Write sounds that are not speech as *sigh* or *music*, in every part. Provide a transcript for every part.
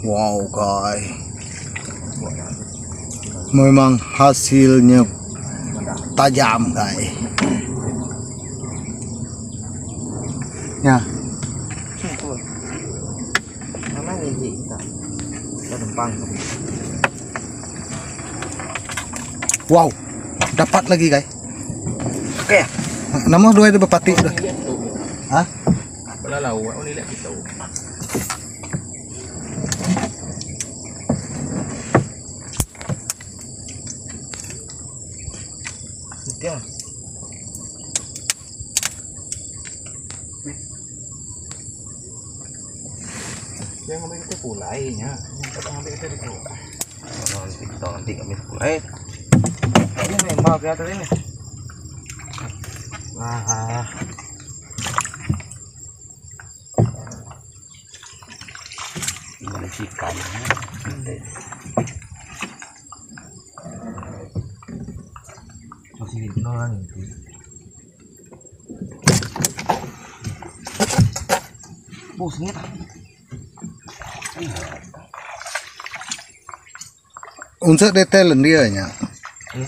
Wow guys. Memang hasilnya tajam guys. Ya, wow. Dapat lagi guys. Oke ya. Nama dua itu bepati sudah. Hah? Wala lawa, wala lihat kita. Oke. Yang ngambil kita pulai nya. Yang ngambil kita di pulai. Nanti kita nanti kami mulai. Ini memang kelihatan ini. Wah. Ini ikan. Masih di orang itu. Busnya tak? Unsur detail dia nya. Ini.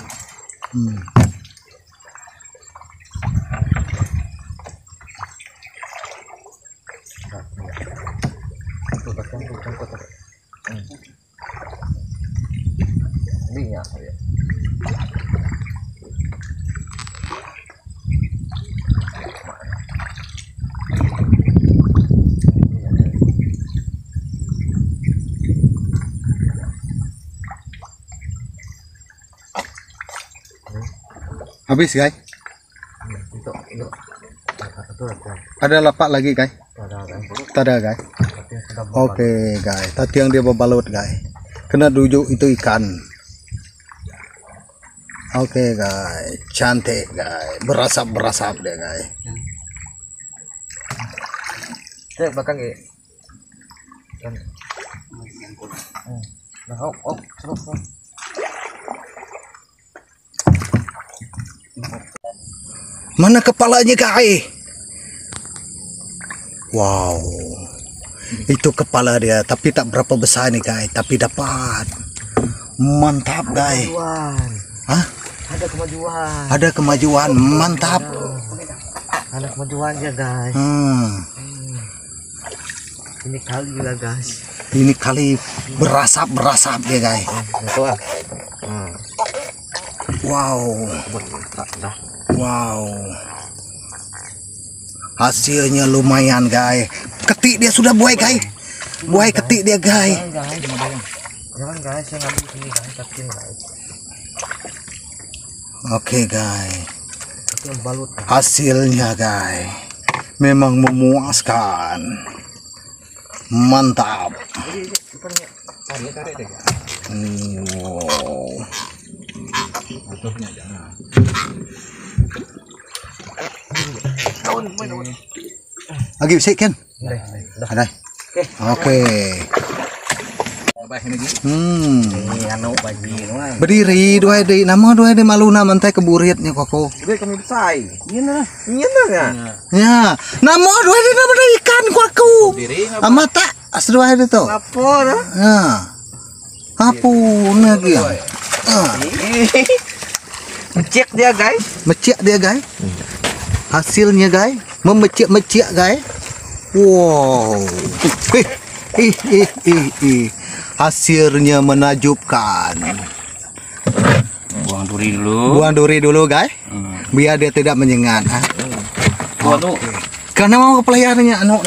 Hmm. Tuh, pasang tuh, cangkut tuh. Habis guys. Ada, lapak lagi guys. ada guys. Oke guys. Tadi yang dia berbalut guys. Kena dujuk itu ikan. Oke guys. Cantik guys. Berasap berasap deh guys. Cek belakang ya. Nah, oh, oh, serut, serut. Mana kepalanya guys? Wow. Itu kepala dia, tapi tak berapa besar nih guys, tapi dapat. Mantap. Hah? Ada kemajuan. Ada kemajuan, mantap. Ada kemajuan ya guys. Hmm. Ini kali juga guys. Ini kali berasap berasap dia guys. Ah. Hmm. Wow. Wow. Hasilnya lumayan guys. Ketik dia sudah buai guys. Buai ketik dia guys. Jangan guys. Jangan guys, saya ngambil sini guys, tapi guys. Oke guys. Balut. Hasilnya guys. Memang memuaskan. Mantap. Deh. Wow. Atuhnya jangan. Daun. Lagi bisik kan? Ada. Oke. Hmm. Anu. Berdiri dua di nama dua di malu na mantai keburitnya koko. Itu kami besai. Iya nah. Iya nah ya. Ya, nama dua di nama ikan. Diri Amat tak asdua di tu. Apa dah? Ya. Apa lagi ya? Ah, Cek dia guys. meciak dia guys. Hasilnya guys, memeciak-meciak guys. Wow. Eh, eh, eh, eh, eh. Hasilnya menajubkan. buang duri dulu. Buang duri dulu guys, Hmm. biar dia tidak menyengat. Ha? Buang tuh. Karena mau pelayarannya anu.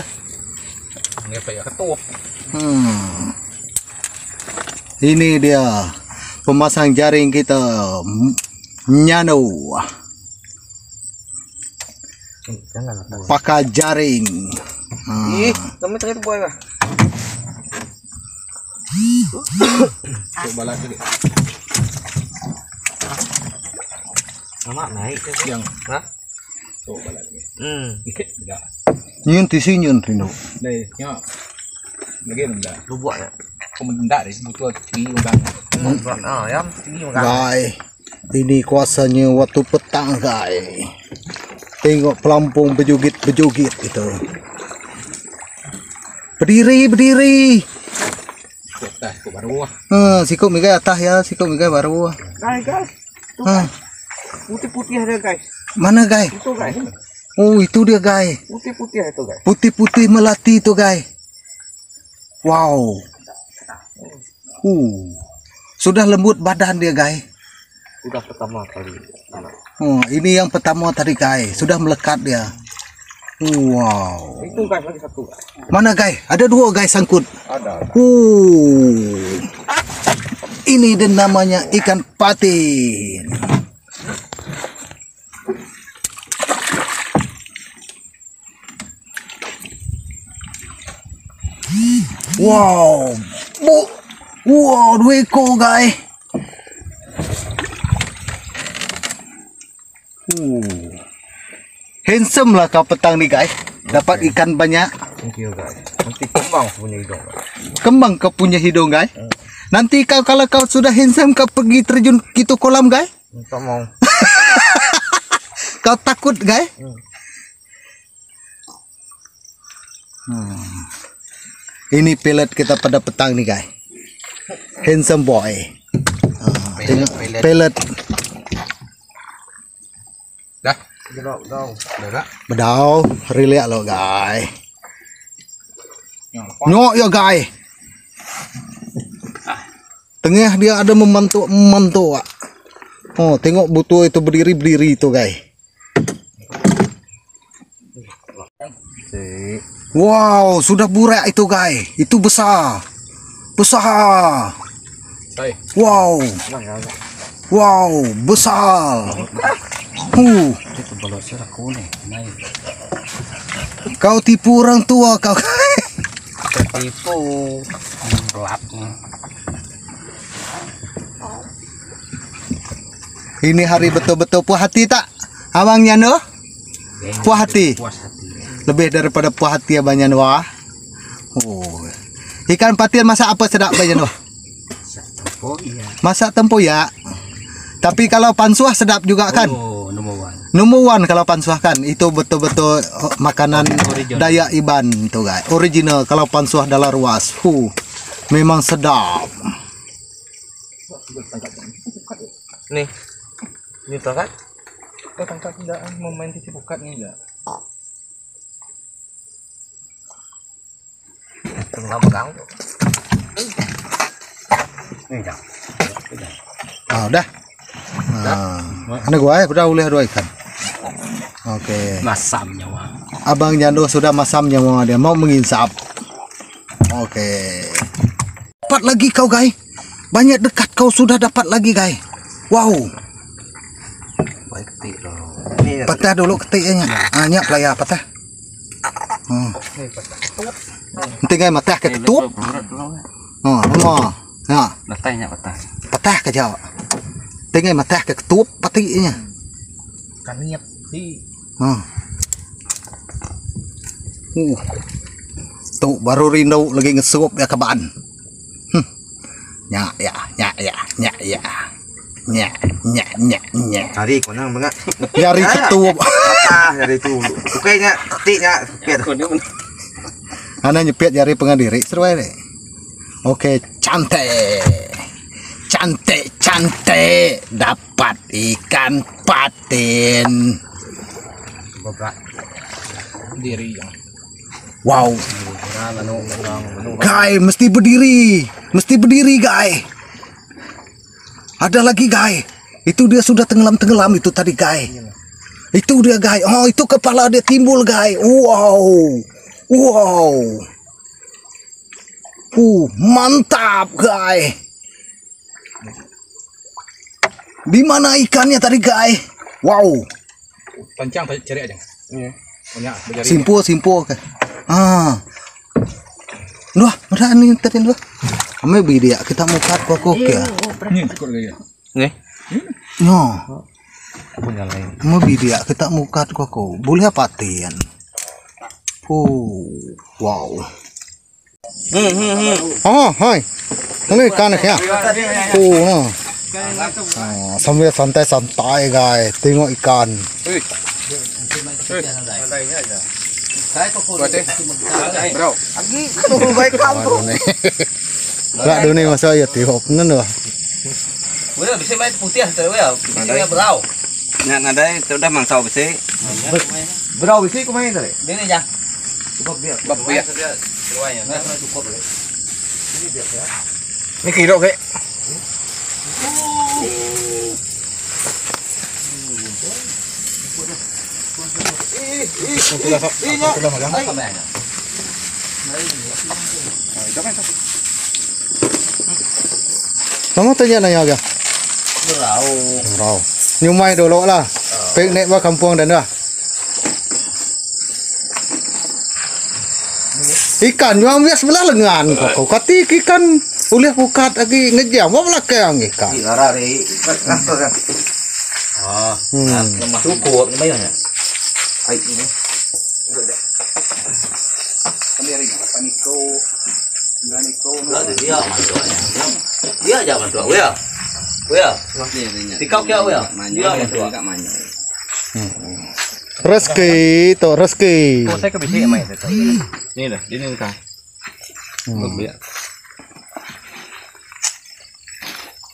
Ketup. Hmm. Ini dia pemasang jaring kita Nyano. Pakai jaring. Hmm. Ih, kami tadi boy lah. Coba lagi. deh. Mama naik ke Yang Hah? coba lagi. Hmm. Enggak. Nyun tisi nyun rino. Đây, nhá. Lagi enggak. Lu buat ya. Không enggak deh, butuh tinggi enggak. Hmm. Ah, ya tinggi makan. Guys, ini kuasanya waktu petang guys. Tengok pelampung bejugit-bejugit itu. Berdiri, berdiri. Dah, kok baru ah. Eh, atas ya, sikut migai baru. Guys, guys. Ah, Putih-putih ada guys. mana guys? Itu guys. Oh, itu dia guys. Putih-putih itu guys. Putih-putih melati itu guys. Wow. Uh. Sudah lembut badan dia guys. Sudah pertama kali. Oh, ini yang pertama tadi guys. Sudah melekat dia. Wow. Itu guys lagi satu guys. Mana guys? Ada dua guys sangkut. Ada. Uh. Ini dan namanya ikan patin. Wow. Bu. Wow, dua ekor guys. Uh. Handsome lah kau petang ni guys. Dapat ikan banyak. Thank you guys. Nanti kembang punya hidung. guys. Kembang kau punya hidung guys. Nanti kau kalau kau sudah handsome kau pergi terjun gitu kolam guys. Minta mau. *laughs* Kau takut guys? Hmm. Ini pelet kita pada petang nih guys. Handsome boy. Ah, tengok pelet Dah. Tak? bedau reliak lo guys. Nyok ya guys. Tengah dia ada membantu membantu. Wak. Oh, tengok butuh itu berdiri-berdiri itu guys. Wow, sudah burak itu guys. Itu besar. Besar. Wow, Nah, ya, ya. wow, besar. Huh, kau tipu orang tua kau. Tertipu. Gelapnya. Ini hari betul-betul puas hati tak? Abangnya no? Puas hati. Lebih daripada puas hati abangnya no. ah. Oh. Ikan patin masak apa sedap abangnya no? Oh iya. Masak tempoyak. Tapi kalau pansuah sedap juga kan? Oh, number one. Kalau pansuah kan itu betul-betul oh, makanan Original. Dayak Iban tuh guys. Original kalau pansuah dalam ruas. Huh. Memang sedap. Nih. Ini tongkat. Kau tangkap tidak mau main di cipukat ni enggak? Tengah pegang tuh. Ini dah. Ah, udah. Ah, ada gua ya, udah boleh dua ikan. Oke. Masam nyawa. Abang Jando sudah masam nyawa dia mau menginsap. Oke. Dapat lagi kau, guys. Banyak dekat kau sudah dapat lagi, guys. Wow. Baik ti loh. Patah dulu ketiknya. Ah, nyak lah ya, patah. Hmm. Nanti guys, matah ke ketup. Oh, oh. Ya, Latahnya patah. patah ke jauh. Tinggal matah ke ketup patinya. Kan Hmm. Uh. Tuh baru rindu lagi ngesup ya kaban. Hmm. Nya ya, nya ya, nya ya. Nya, nya, nya, nya. Cari kau nang bengak. Nyari *laughs* ketup. Patah dari itu. Oke nya, ti nya. Ana nyepet nyari pengadiri seru aja deh. Oke, cantik. Cantik, cantik. Dapat ikan patin. Bobrak. diri yang Wow, Nah, anu, anu, anu. Guy, mesti berdiri. Mesti berdiri, guy. Ada lagi, guy. Itu dia sudah tenggelam-tenggelam itu tadi, guy. Itu dia, guy. Oh, itu kepala dia timbul, guy. Wow. Wow. Uh, mantap, guy. Di mana ikannya tadi, guy? Wow. Pancang tadi cari aja. Iya. Banyak berjari. Simpul, simpul, guy. Ah. Dua, udah nih tadi dua. Kami bidia kita mukat kok ya. Ni ikut gaya. Nih. No. Punya lain. Mau bidia kita mukat kok kok. Boleh patin. Oh, wow. Hmm, hmm, hmm. Oh, hai. Ini ikan ya. Oh, no. Ah, sambil santai-santai guys. Tengok ikan. Buat deh. Bro. Tunggu baik kamu. Gak dulu nih masa ya tihop nan wah. Wih, bisa main putih terus ya. Bisa berau. Nya nadai itu udah mangsau besi. Bro, bisi kumain tadi. Ini ya. Bab biar. Lumayan. Nah, cukup. Ini kilo kayak. Kamu tanya nanya agak. Berau. Rau. Nyumai dulu lah. Piknik wa kampung dan dah. Ikan yang biasa sebelah lengan kok. Kau kati ikan ulih bukat lagi ngejam. Apa belakang ikan? Lara ri. Kantor kan. Ah, Hmm. lemah cukup ini banyak. Ai ini. Lah dia mantuanya. Dia aja mantua. Wih. Wih. Tikau kya wih. Dia mantua. Rezeki tu rezeki. Saya ke bisi main itu. Ini dah, ini kan.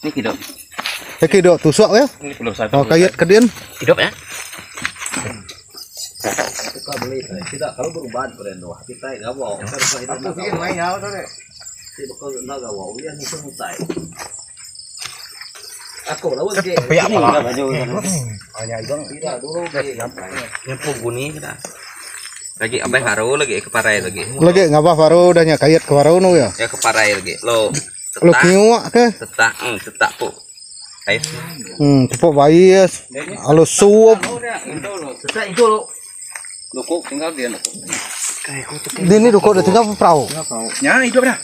Ini kilo. Iki dok tusuk ya. Ini belum satu. Oh kayat kedian. Hidup ya? Kita beli. Tidak kalau berubah brand doa. Kita enggak mau. Kita itu enggak main ya tadi. Kita bakal enggak mau. Dia nih semutai. Aku lah wes. Tapi apa lah baju. Hanya itu. Tidak dulu ge. Yang puguni kita. Lagi abah haru lagi keparai lagi. Lagi ngapa baru dah nya kayat ke baru nu ya. Ya keparai lagi. Lo Tetak, kiwak ke? tetak, hmm, tetak pu. Ayo. Hmm, tepuk bayi ya. Alus suap. Sesak itu lo. Lukuk tinggal dia lukuk. Ini dukuk dah tinggal perahu. Ya, hidup dah.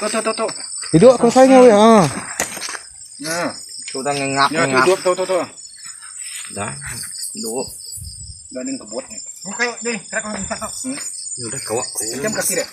Tuh, tuh, tuh, tuh. Hidup aku sayangnya ya. Ah. Nah, Sudah ngengap ya hidup tuh, tuh, tuh. Dah. Hidup. Gandeng kebut. Oke, deh, kita kalau bisa tuh. Udah kawak. Jam kaki deh.